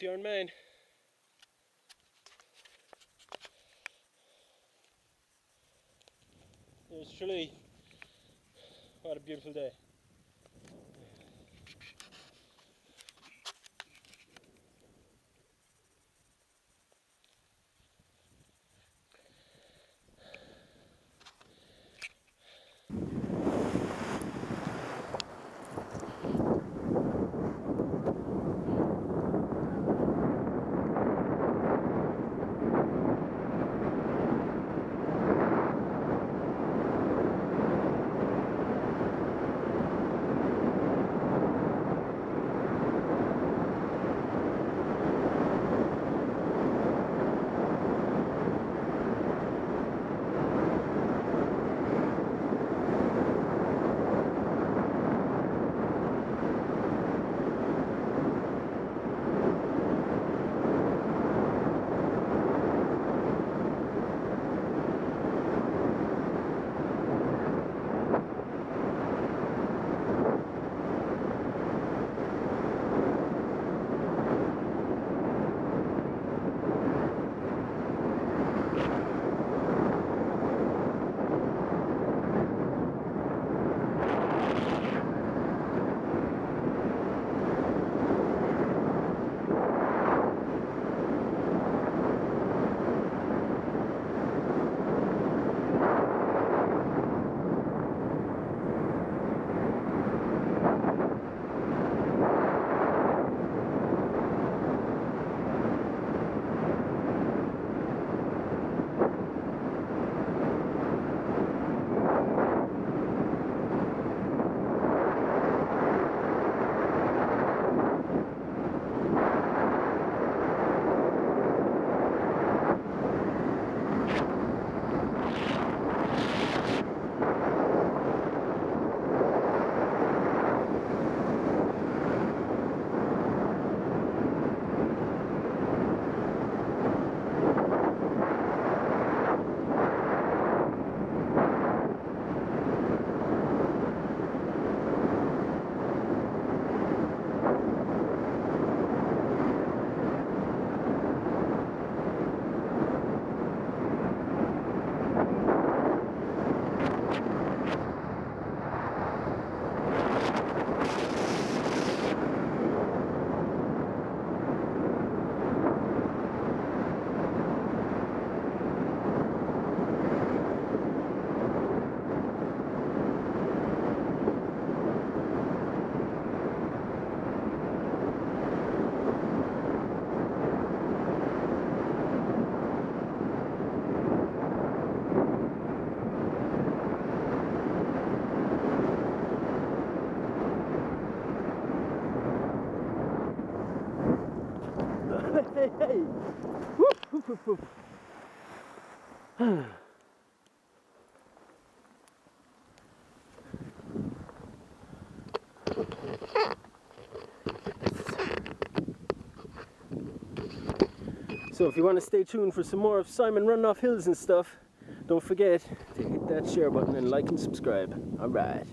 Man. There's Tralee. What a beautiful day. Hey. So if you want to stay tuned for some more of Simon running off hills and stuff, don't forget to hit that share button and like and subscribe. Alright.